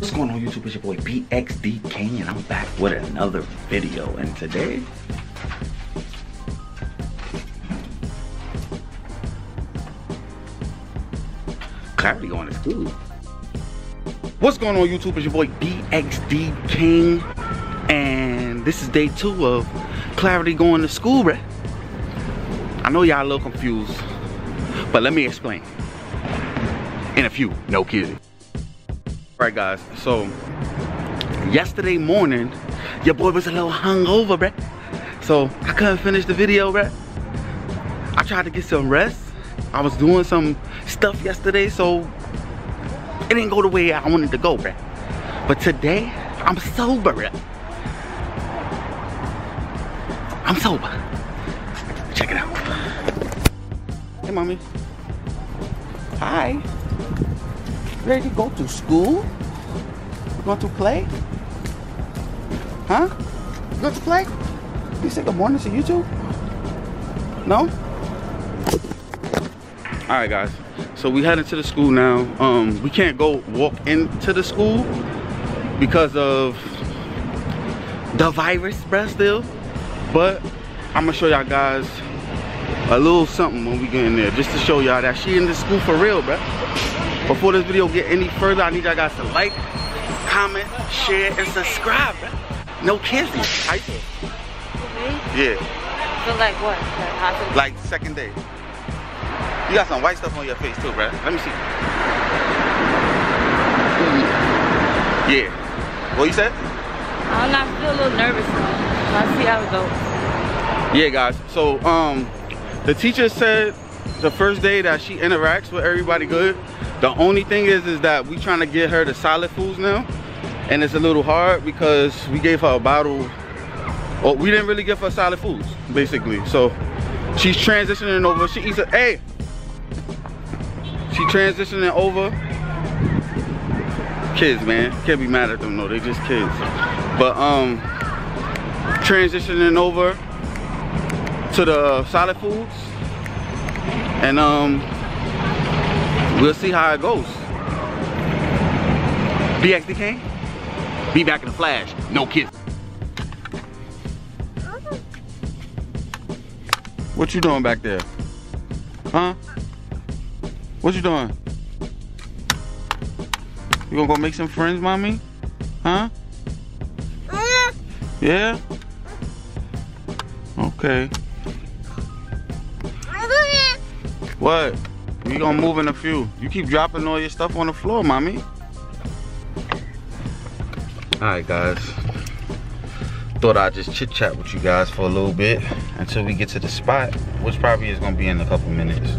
What's going on YouTube? It's your boy BXD and I'm back with another video. And today, Clarity going to school. What's going on YouTube? It's your boy BXD King. And this is day two of Clarity going to school, bruh. I know y'all a little confused, but let me explain. In a few, no kidding. Alright guys, so yesterday morning, your boy was a little hungover, bruh. So I couldn't finish the video, bruh. I tried to get some rest. I was doing some stuff yesterday, so it didn't go the way I wanted to go, bruh. But today, I'm sober, bruh. I'm sober. Check it out. Hey, mommy. Hi. Ready to go to school? You going to play? Huh? You going to play? You say good morning to you too? No? Alright guys, so we heading to the school now. Um, we can't go walk into the school because of the virus, bruh, still. But I'm gonna show y'all guys a little something when we get in there, just to show y'all that she in the school for real, bruh. Before this video get any further, I need y'all guys to like, comment, share, and subscribe. No kissing. How you? Yeah, Feel like what? Like how I feel- like second day. You got some white stuff on your face too, bruh. Let me see. Yeah. What you said? I don't know, I feel a little nervous. Let's see how it goes. Yeah, guys. So, um, the teacher said the first day that she interacts with everybody good. The only thing is, is that we trying to get her to solid foods now, and it's a little hard because we gave her a bottle. Well, we didn't really give her solid foods, basically. So, she's transitioning over. She eats a hey. She transitioning over. Kids, man, can't be mad at them. No, they just kids. But um, transitioning over to the solid foods and um we'll see how it goes. BXD King be back in the flash. No kids what you doing back there? Huh? What you doing? You gonna go make some friends mommy? Huh? Yeah? Okay. What? We gonna move in a few. You keep dropping all your stuff on the floor, mommy. Alright guys. Thought I'd just chit chat with you guys for a little bit until we get to the spot, which probably is gonna be in a couple minutes.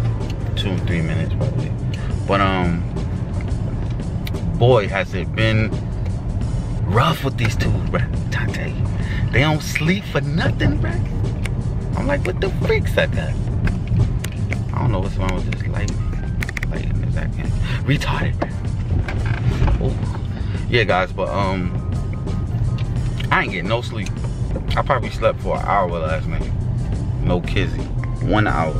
Two, three minutes probably. But um boy has it been rough with these two, bruh. You. They don't sleep for nothing, bruh. I'm like, what the freaks I got? I don't know what's wrong with this light. Lighting is acting retarded. Oh. Yeah, guys, but um, I ain't getting no sleep. I probably slept for an hour last night. No kizzy. One hour.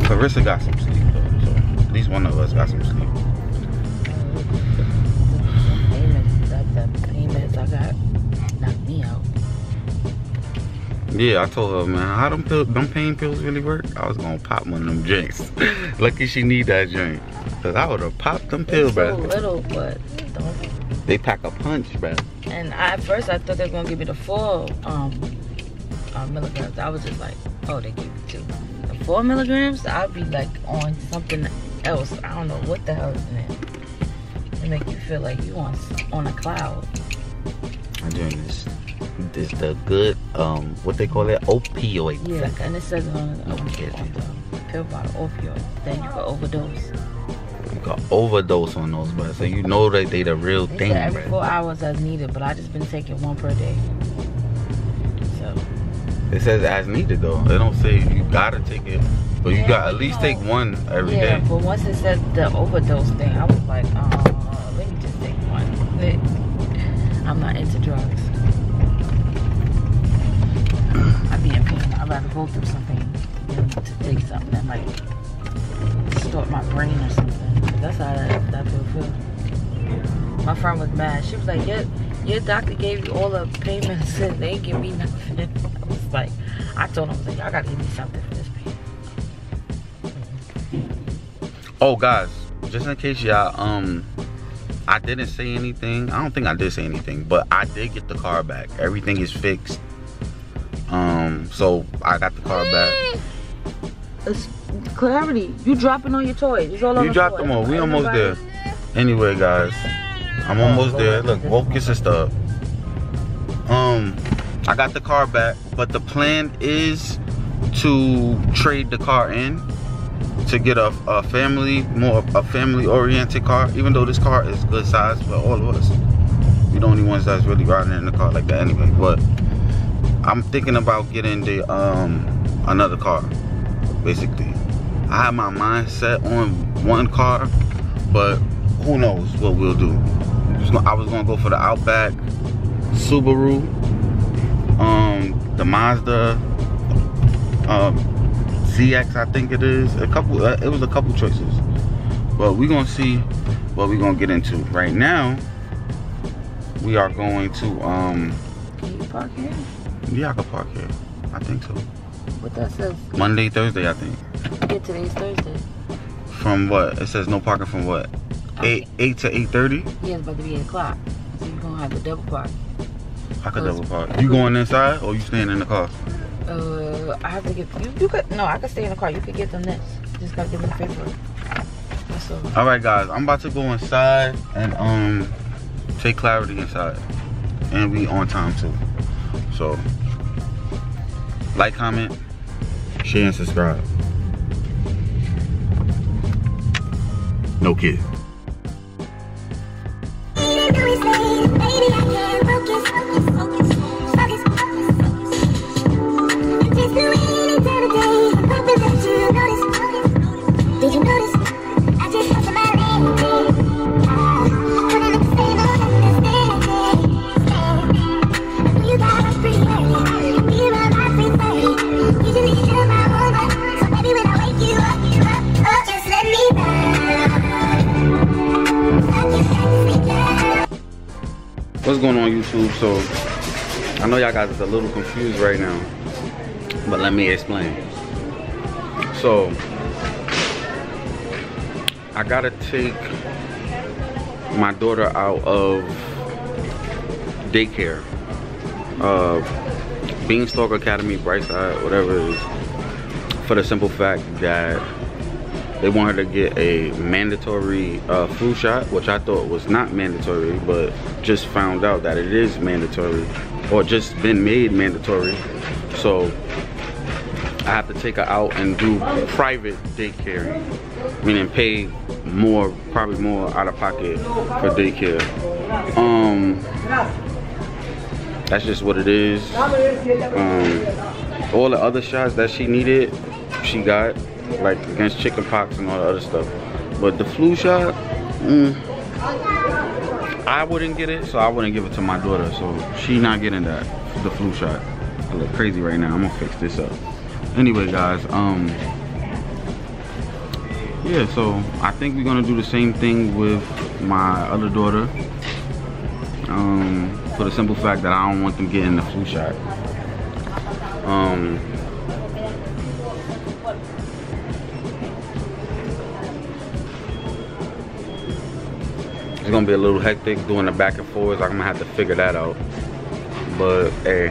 Carissa got some sleep though, so at least one of us got some sleep. Payments, that, that payments I got knocked me out. Yeah, I told her, man, how them pill, them pain pills really work? I was gonna pop one of them drinks. Lucky she need that drink. Cause I would have popped them pills, It's so little, but don't. They pack a punch, bruh. And I, at first I thought they were gonna give me the full um uh, milligrams. I was just like, oh, they give me two. The four milligrams, I'd be like on something else. I don't know what the hell is in it. It make you feel like you on on a cloud. I'm doing this. This the good um what they call it opioid. Yeah, and it says on, the- No on, the pill bottle opioid. Then you can overdose. You got overdose on those, but so you know that they the real They thing, every four hours as needed, but I just been taking one per day. So It says as needed though. They don't say you gotta take it, but you got at least take one every day. yeah, but once it said the overdose thing, I was like, uh, I'm not into drugs. I be in pain. I'd rather go through something than to take something that might distort my brain or something. That's how that, that feel. My friend was mad. She was like, your, your doctor gave you all the payments and they give me nothing. I was like, I told him, I was like, y'all gotta give me something for this pain. Oh, guys, just in case y'all, um, I didn't say anything. I don't think I did say anything, but I did get the car back. Everything is fixed. Um, so I got the car back. It's clarity. You dropping all your toys. It's all on You dropped them all. We almost there. Anyway, guys, I'm almost there. Look, both get your stuff. Um, I got the car back, but the plan is to trade the car in to get a, a family, more a family-oriented car. Even though this car is good size for all of us, We're the only ones that's really riding in the car like that anyway. But I'm thinking about getting the um another car, basically. I have my mind set on one car, but who knows what we'll do. I was gonna go for the Outback, Subaru, um, the Mazda, um, CX, I think it is. A couple, uh, it was a couple choices. But we're gonna see what we're gonna get into. Right now, we are going to, um. Can you park here? Yeah, I can park here. I think so. What that says? Monday, Thursday, I think. Yeah, today's Thursday. From what? It says no parking from what? Okay. 8 8 to 8.30? Yeah, it's about to be 8 o'clock. So you're gonna have to double park. I could double park. You going inside or you staying in the car? Uh, I have to get you. You could no, I could stay in the car. You could get them this. Just gotta give them the paperwork. all. All right, guys. I'm about to go inside and um take clarity inside, and we on time too. So, like, comment, share, and subscribe. No kid. What's going on YouTube? So I know y'all guys is a little confused right now but let me explain. So I gotta take my daughter out of daycare uh Beanstalk Academy Brightside whatever it is for the simple fact that they want her to get a mandatory uh, flu shot, which I thought was not mandatory, but just found out that it is mandatory or just been made mandatory. So I have to take her out and do private daycare, meaning pay more, probably more out of pocket for daycare. Um, that's just what it is. Um, all the other shots that she needed, she got like against chicken pox and all the other stuff. But the flu shot, mm, I wouldn't get it, so I wouldn't give it to my daughter. So she not getting that, the flu shot. I look crazy right now. I'm gonna fix this up. Anyway, guys, um, yeah, so I think we're gonna do the same thing with my other daughter. Um, for the simple fact that I don't want them getting the flu shot. Um, It's gonna be a little hectic doing the back and forth. I'm gonna have to figure that out. But hey,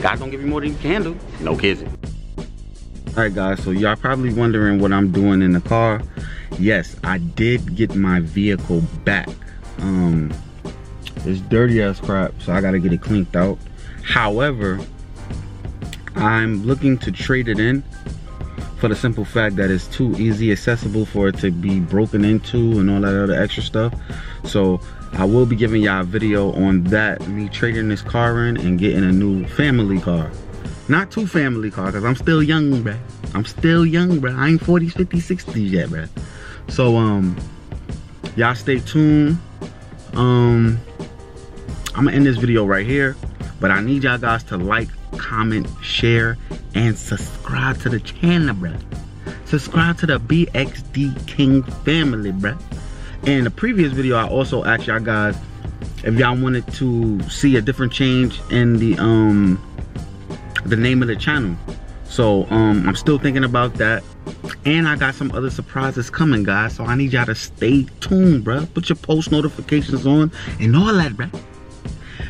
God don't give you more than you can do. No kidding. All right, guys. So y'all probably wondering what I'm doing in the car. Yes, I did get my vehicle back. Um, it's dirty as crap, so I gotta get it cleaned out. However, I'm looking to trade it in for the simple fact that it's too easy accessible for it to be broken into and all that other extra stuff. So i will be giving y'all a video on that me trading this car in and getting a new family car. Not two family car because i'm still young bruh. I'm still young bruh. I ain't 40s 50s 60s yet bruh. So um y'all stay tuned. Um i'm gonna end this video right here but i need y'all guys to like comment share and subscribe to the channel, bruh. Subscribe to the BXD King family, bruh. In the previous video, I also asked y'all guys if y'all wanted to see a different change in the um the name of the channel. So um I'm still thinking about that. And I got some other surprises coming, guys. So I need y'all to stay tuned, bro. Put your post notifications on and all that, bro.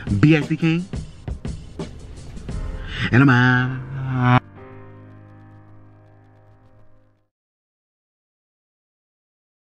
BXD King. And I'm out.